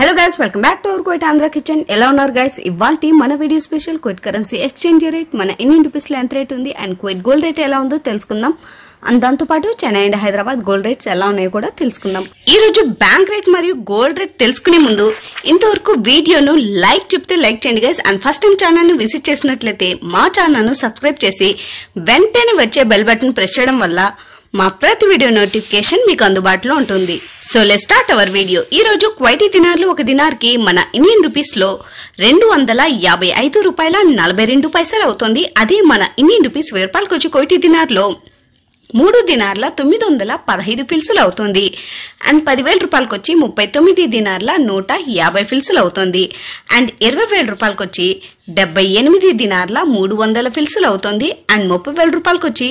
Hello guys welcome back to our Kuwait Andhra kitchen ఎలా ఉన్నారు guys ఇవాళ మన video special Kuwait currency exchange rate మన Indian రూపీస్లో ఎంత రేట్ ఉంది అండ్ కోయిట్ గోల్డ్ రేట్ ఎలా ఉందో తెలుసుకుందాం. అండ్ దాంతో పాటు Chennai and Hyderabad gold rates ఎలా ఉన్నాయో కూడా తెలుసుకుందాం. ఈ రోజు బ్యాంక్ రేట్ మరియు గోల్డ్ రేట్ తెలుసుకునే ముందు ఇంతవరకు వీడియోను లైక్ చెప్తే లైక్ చేయండి గైస్ అండ్ ఫస్ట్ టైం ఛానల్ని విజిట్ చేసినట్లయితే మా ఛానల్ను సబ్స్క్రైబ్ చేసి వెంటనే వచ్చే బెల్ బటన్ ప్రెస్ చేయడం వల్ల మా ప్రతి వీడియో నోటిఫికేషన్ మీకు అందుబాటులో ఉంటుంది. So let start our video ఈ రోజు క్వైటీ దినార్లు ఒక దినార్కి మన ఇండియన్ రూపీస్లో రెండు వందల యాభై ఐదు రూపాయల నలభై రెండు పైసలు అవుతుంది. అదే మన ఇండియన్ రూపీస్ వెయ్యి రూపాయలకు వచ్చి క్వైటీ దినార్లో మూడు దినార్ల తొమ్మిది వందల పదహైదు ఫిల్సులు అవుతుంది. అండ్ పదివేల రూపాయలకు వచ్చి ముప్పై తొమ్మిది దినార్ల నూట యాభై ఫిల్సులు అవుతుంది. అండ్ ఇరవై వేల రూపాయలకు వచ్చి డెబ్బై ఎనిమిది దినార్ల మూడు వందల ఫిల్సులు అవుతుంది. అండ్ ముప్పై వేల రూపాయలకు వచ్చి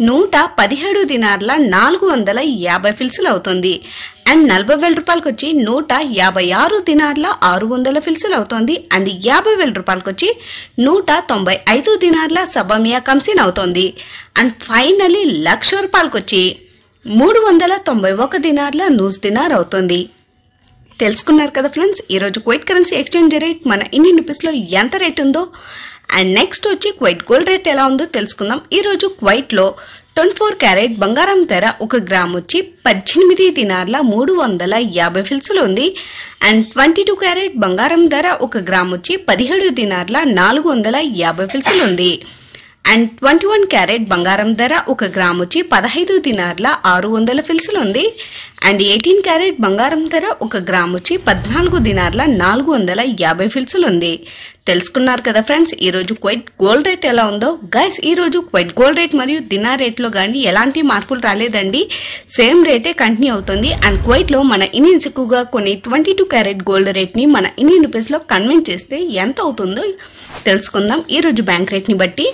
నూట పదిహేడు దినార్ల నాలుగు వందల యాభై ఫిల్సులు అవుతుంది. అండ్ నలభై వేల రూపాయలకు వచ్చి నూట యాభై ఆరు దినార్ల ఆరు వందల ఫిల్సులు అవుతుంది. అండ్ యాభై వేల రూపాయలకు వచ్చి నూట తొంభై ఐదు దినార్ల సబమియా కంసిన్ అవుతుంది. అండ్ ఫైనలీ లక్ష రూపాయలకు వచ్చి మూడు వందల తొంభై ఒక దినార్ల నూస్ దినార్ అవుతుంది. తెలుసుకున్నారు కదా ఫ్రెండ్స్ ఈరోజు క్వైట్ కరెన్సీ ఎక్స్చేంజ్ రేట్ మన ఇండియన్ రూపీస్లో ఎంత రేట్ ఉందో అండ్ నెక్స్ట్ వచ్చి క్వైట్ గోల్డ్ రేట్ ఎలా ఉందో తెలుసుకుందాం. ఈరోజు క్వైట్లో ట్వంటీ ఫోర్ క్యారెట్ బంగారం ధర ఒక గ్రామ్ వచ్చి పద్దెనిమిది దినార్ల మూడు వందల యాభై ఫిల్సులు ఉంది. అండ్ ట్వంటీ టూ క్యారెట్ బంగారం ధర ఒక గ్రామ్ వచ్చి పదిహేడు దినార్ల నాలుగు వందల యాభై ఫిల్సులు ఉంది. అండ్ ట్వంటీ వన్ క్యారెట్ బంగారం ధర ఒక గ్రామ్ వచ్చి పదహైదు దినార్ల ఆరు వందల ఫిల్సులు ఉంది. అండ్ ఎయిటీన్ క్యారెట్ బంగారం ధర ఒక గ్రామ్ వచ్చి పద్నాలుగు దినార్ల నాలుగు వందల యాభై ఫిల్సులు ఉంది. తెలుసుకున్నారు కదా ఫ్రెండ్స్ ఈ రోజు క్వైట్ గోల్డ్ రేట్ ఎలా ఉందో? గైస్ ఈ రోజు క్వైట్ గోల్డ్ రేట్ మరియు దినార్ రేట్లో కానీ ఎలాంటి మార్పులు రాలేదండి. సేమ్ రేటే కంటిన్యూ అవుతుంది. అండ్ క్వైట్లో మన ఇండియన్స్ ఎక్కువగా కొన్ని ట్వంటీ టూ క్యారెట్ గోల్డ్ రేట్ని మన ఇండియన్ రూపీస్లో చేస్తే ఎంత అవుతుందో తెలుసుకుందాం. ఈ రోజు బ్యాంక్ రేట్ని బట్టి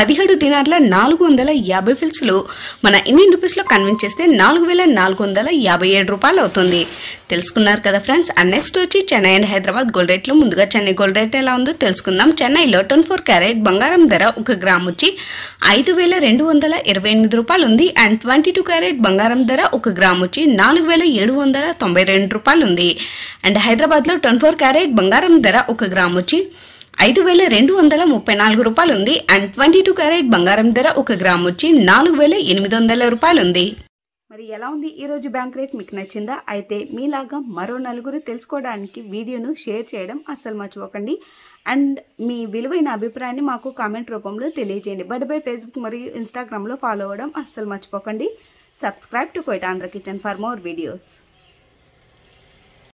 పదిహేడు దినార్ల నాలుగు వందల యాభై ఫిల్స్లు మన ఇండియన్ రూపీస్లో కన్వెన్స్ చేస్తే నాలుగు వేల నాలుగు వందల యాభై ఏడు రూపాయలు అవుతుంది. తెలుసుకున్నారు కదా ఫ్రెండ్స్? అండ్ నెక్స్ట్ వచ్చి చెన్నై అండ్ హైదరాబాద్ గోల్డ్ రేట్లో. ముందుగా చెన్నై గోల్డ్ రేట్ ఎలా ఉందో తెలుసుకుందాం. చెన్నైలో ట్వంటీ ఫోర్ క్యారెట్ బంగారం ధర ఒక గ్రామ్ వచ్చి ఐదు వేల రెండు వందల ఇరవై ఎనిమిది రూపాయలు ఉంది. అండ్ ట్వంటీ టూ క్యారెట్ బంగారం ధర ఒక గ్రామ్ వచ్చి నాలుగు వేల ఏడు వందల తొంభై రెండు రూపాయలు ఉంది. అండ్ హైదరాబాద్లో ట్వంటీ ఫోర్ క్యారెట్ బంగారం ధర ఒక గ్రామ్ వచ్చి ఐదు వేల రెండు వందల ముప్పై నాలుగు రూపాయలు ఉంది అండ్ ట్వంటీ టూ క్యారెట్ బంగారం ధర ఒక గ్రామ్ వచ్చి నాలుగు వేల ఎనిమిది వందల రూపాయలు ఉంది మరి ఎలా ఉంది ఈ రోజు బ్యాంక్ రేట్ మీకు నచ్చిందా? అయితే మీలాగా మరో నలుగురు తెలుసుకోవడానికి వీడియోను షేర్ చేయడం అస్సలు మర్చిపోకండి. అండ్ మీ విలువైన అభిప్రాయాన్ని మాకు కామెంట్ రూపంలో తెలియజేయండి. బట్ బై ఫేస్బుక్ మరియు ఇన్స్టాగ్రామ్లో ఫాలో అవ్వడం అస్సలు మర్చిపోకండి. Subscribe to Kuwait Andhra kitchen for more videos.